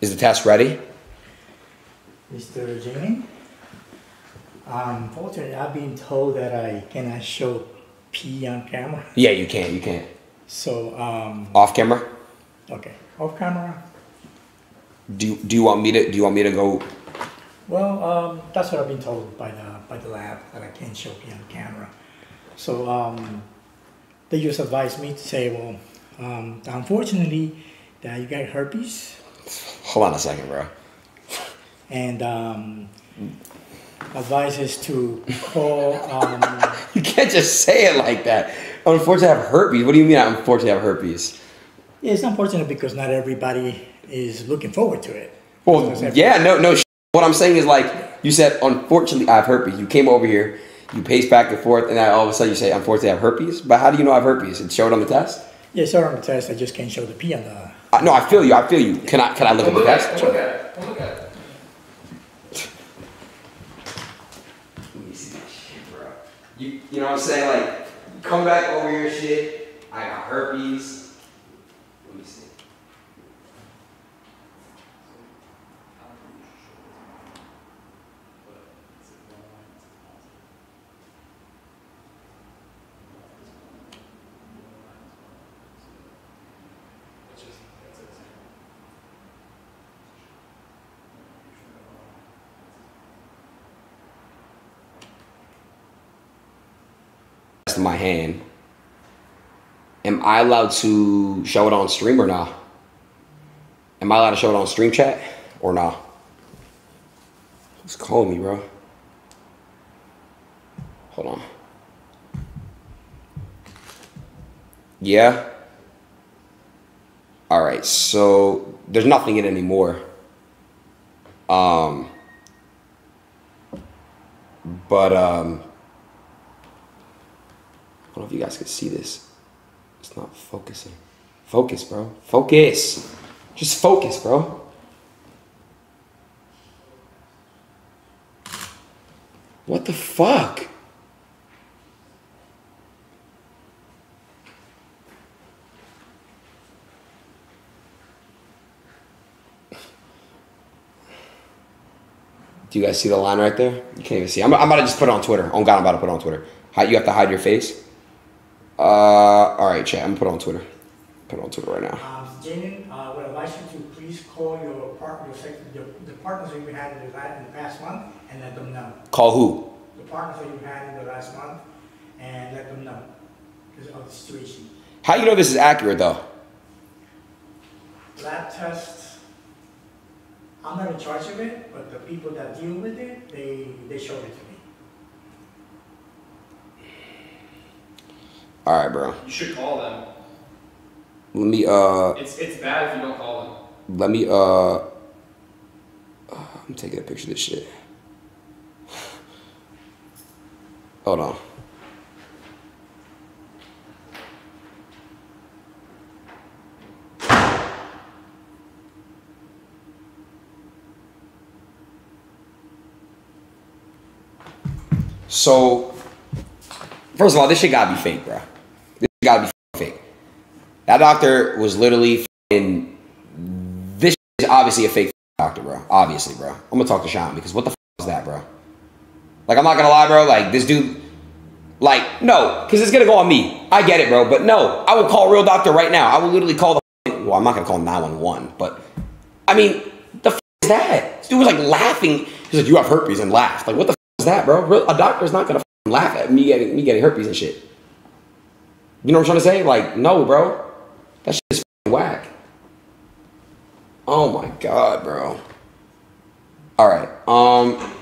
Is the test ready? Mr. Jimmy, unfortunately, I've been told that I cannot show pee on camera. Yeah, you can. You can. So, um, Off camera. okay, off camera. Do you, Do you want me to Do you want me to go? Well, um, that's what I've been told by the by the lab that I can't show pee on camera. So um, they just advised me to say, well, um, unfortunately, that you got herpes, Hold on a second, bro. and um, advises to call. Um, You can't just say it like that. Unfortunately, I have herpes. What do you mean? I unfortunately have herpes? Yeah, it's unfortunate because not everybody is looking forward to it. Well, yeah, no, no. sh- What I'm saying is like you said. Unfortunately, I have herpes. You came over here, you pace back and forth, and then all of a sudden you say, "Unfortunately, I have herpes." But how do you know I have herpes? And show it showed on the test. Yeah, so on the test, I just can't show the P on the. Uh, no, I feel you. I feel you. Can I? Can I look at the test? Look at it. Come look at it. Let me see this shit, bro. You, you know what I'm saying? Like, come back over your shit. I got herpes. Let me see. In my hand. Am I allowed to show it on stream or not? Am I allowed to show it on stream chat or not? Who's calling me, bro? Hold on. Yeah. All right. So there's nothing in anymore. Um. But um. Don't know if you guys can see this. It's not focusing. Focus, bro. Focus. Just focus, bro. What the fuck? Do you guys see the line right there? You can't even see. I'm, I'm about to just put it on Twitter. Oh God, I'm about to put it on Twitter. You have to hide your face. Uh, all right, chat. I'm gonna put it on Twitter. Put it on Twitter right now. Um, Jamie, uh, I would advise you to please call your partner, your, the partners that you had in the, la- in the past month and let them know. Call who? The partners that you had in the last month and let them know because of the situation. How you know this is accurate though? Lab tests, I'm not in charge of it, but the people that deal with it, they, they showed it to me. All right, bro. You should call them. Let me uh, It's it's bad if you don't call them. let me uh. uh, I'm taking a picture of this shit. Hold on. So, first of all, this shit gotta be fake, bro. Gotta be fake. That doctor was literally in. This is obviously a fake doctor, bro. Obviously, bro. I'm gonna talk to Sean because what the f- is that, bro? Like, I'm not gonna lie, bro. Like, this dude. Like, no, because it's gonna go on me. I get it, bro. But no, I will call real doctor right now. I will literally call the. Well, I'm not gonna call 911, but I mean, the f- is that? This dude was like laughing. He's like, "You have herpes," and laughed. Like, what the f- is that, bro? A doctor's not gonna laugh at me getting me getting herpes and shit. You know what I'm trying to say? Like, no, bro. That shit is whack. Oh my god, bro. All right. Um.